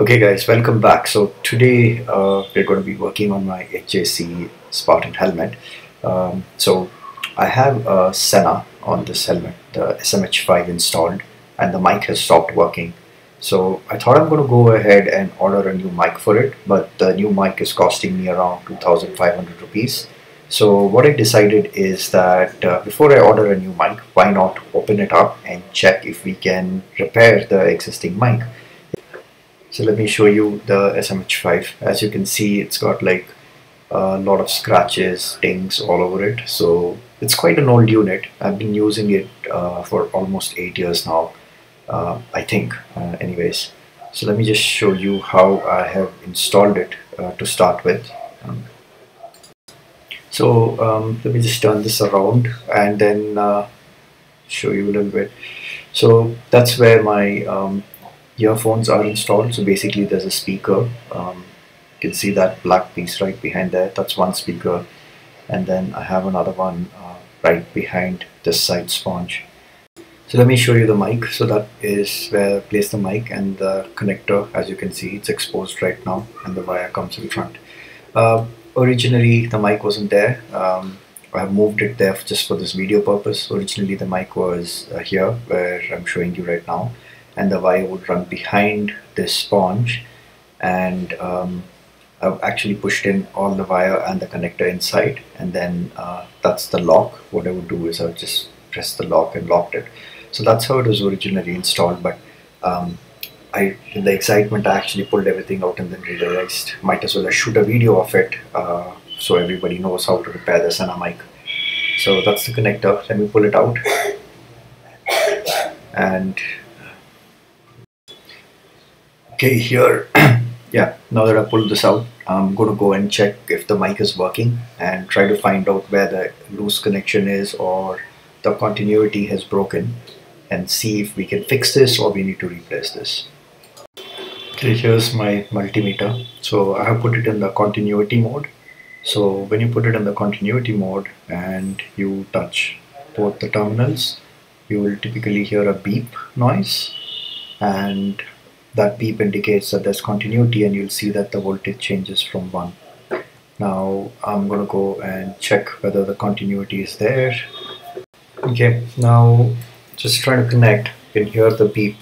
Okay guys, welcome back. So today uh, we're going to be working on my HJC Spartan helmet. Um, so I have a Sena on this helmet, the SMH5 installed and the mic has stopped working. So I thought I'm going to go ahead and order a new mic for it, but the new mic is costing me around 2500 rupees. So what I decided is that uh, before I order a new mic, why not open it up and check if we can repair the existing mic. So let me show you the SMH5. As you can see, it's got like a lot of scratches, dings all over it. So it's quite an old unit. I've been using it uh, for almost eight years now, uh, I think, uh, anyways. So let me just show you how I have installed it uh, to start with. Um, so um, let me just turn this around and then uh, show you a little bit. So that's where my um, earphones are installed so basically there's a speaker um, you can see that black piece right behind there that's one speaker. And then I have another one uh, right behind this side sponge. So let me show you the mic. So that is where I place the mic and the connector as you can see it's exposed right now and the wire comes in front. Uh, originally the mic wasn't there. Um, I have moved it there just for this video purpose. Originally the mic was uh, here where I'm showing you right now and the wire would run behind this sponge and um, I've actually pushed in all the wire and the connector inside and then uh, that's the lock. What I would do is I would just press the lock and locked it. So that's how it was originally installed but um, I in the excitement I actually pulled everything out and then realized might as well shoot a video of it uh, so everybody knows how to repair the Sena mic so that's the connector. Let me pull it out. And okay here. Yeah now that I pulled this out I'm going to go and check if the mic is working and try to find out where the loose connection is or the continuity has broken and see if we can fix this or we need to replace this. Okay here's my multimeter. So I have put it in the continuity mode. So when you put it in the continuity mode and you touch both the terminals you will typically hear a beep noise and that beep indicates that there's continuity and you'll see that the voltage changes from 1. Now I'm going to go and check whether the continuity is there. Okay, now just trying to connect, you can hear the beep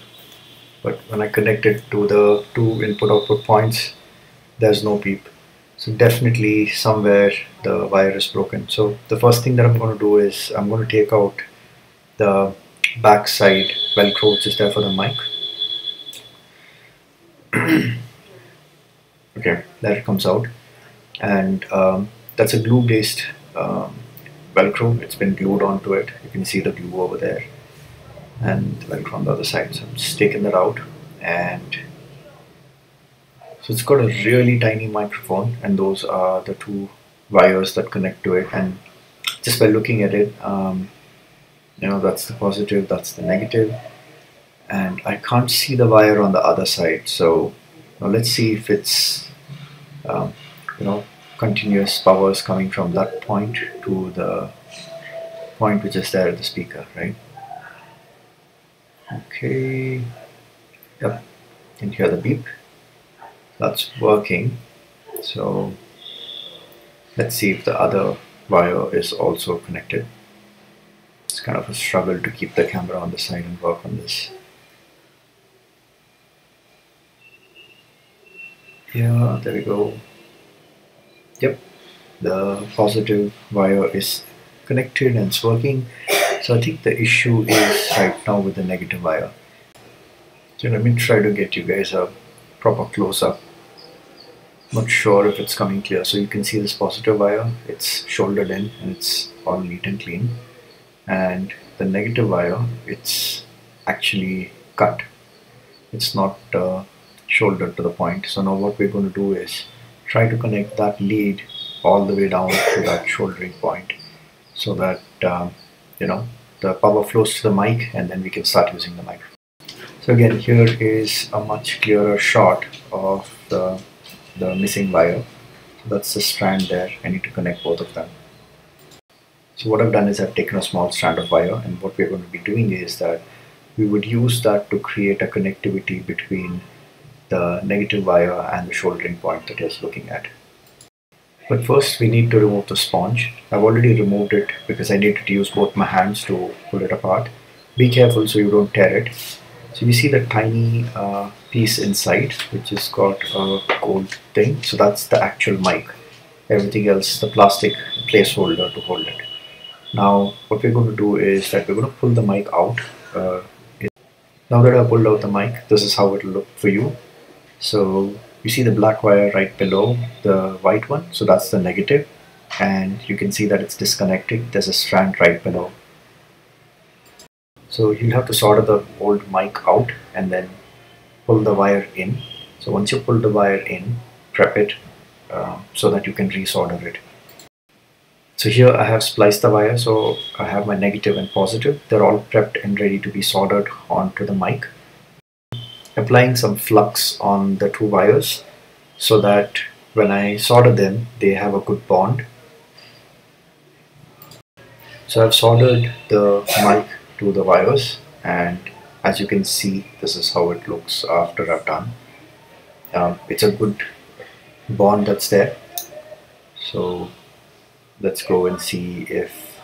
but when I connect it to the two input output points there's no beep. So definitely somewhere the wire is broken. So the first thing that I'm going to do is I'm going to take out the backside velcro which is there for the mic okay that comes out. And um, that's a glue based um, velcro. It's been glued onto it. You can see the glue over there and the velcro on the other side. So I'm just that out. And so it's got a really tiny microphone and those are the two wires that connect to it. And just by looking at it um, you know that's the positive that's the negative and I can't see the wire on the other side. So now let's see if it's um, you know continuous power is coming from that point to the point which is there at the speaker right? Okay. Yep. Can hear the beep? That's working. So let's see if the other wire is also connected. It's kind of a struggle to keep the camera on the side and work on this yeah there we go. Yep. The positive wire is connected and it's working. So I think the issue is right now with the negative wire. So let me try to get you guys a proper close-up. Not sure if it's coming clear. So you can see this positive wire. It's shouldered in and it's all neat and clean. And the negative wire it's actually cut. It's not uh, shoulder to the point. So now what we're going to do is try to connect that lead all the way down to that shouldering point so that um, you know the power flows to the mic and then we can start using the mic. So again here is a much clearer shot of the, the missing wire. So that's the strand there. I need to connect both of them. So what I've done is I've taken a small strand of wire and what we're going to be doing is that we would use that to create a connectivity between the negative wire and the shouldering point that you're looking at. But first we need to remove the sponge. I've already removed it because I needed to use both my hands to pull it apart. Be careful so you don't tear it. So you see the tiny uh, piece inside which has got a gold thing. So that's the actual mic. Everything else, the plastic placeholder to hold it. Now what we're going to do is that we're going to pull the mic out. Uh, now that I've pulled out the mic, this is how it will look for you. So you see the black wire right below the white one? So that's the negative. And you can see that it's disconnected. There's a strand right below. So you'll have to solder the old mic out and then pull the wire in. So once you pull the wire in prep it uh, so that you can resolder it. So here I have spliced the wire. So I have my negative and positive. They're all prepped and ready to be soldered onto the mic applying some flux on the two wires so that when I solder them they have a good bond. So I've soldered the mic to the wires and as you can see this is how it looks after I've done. Um, it's a good bond that's there so let's go and see if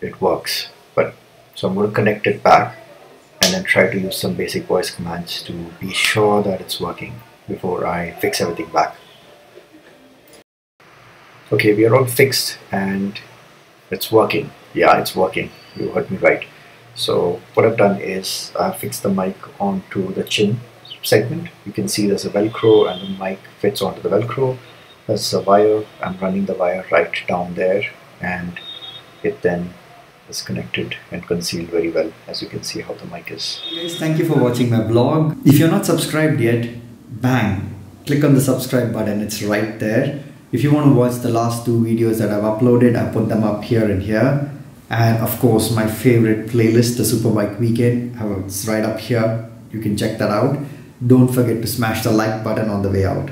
it works but so I'm going to connect it back and then try to use some basic voice commands to be sure that it's working before I fix everything back. Okay, we are all fixed and it's working. Yeah, it's working. You heard me right. So what I've done is I've fixed the mic onto the chin segment. You can see there's a velcro and the mic fits onto the velcro. There's a wire. I'm running the wire right down there and it then is connected and concealed very well as you can see how the mic is. Guys, thank you for watching my blog. If you're not subscribed yet, bang, click on the subscribe button, it's right there. If you want to watch the last two videos that I've uploaded, I put them up here and here. And of course, my favorite playlist, the Superbike Weekend, it's right up here. You can check that out. Don't forget to smash the like button on the way out.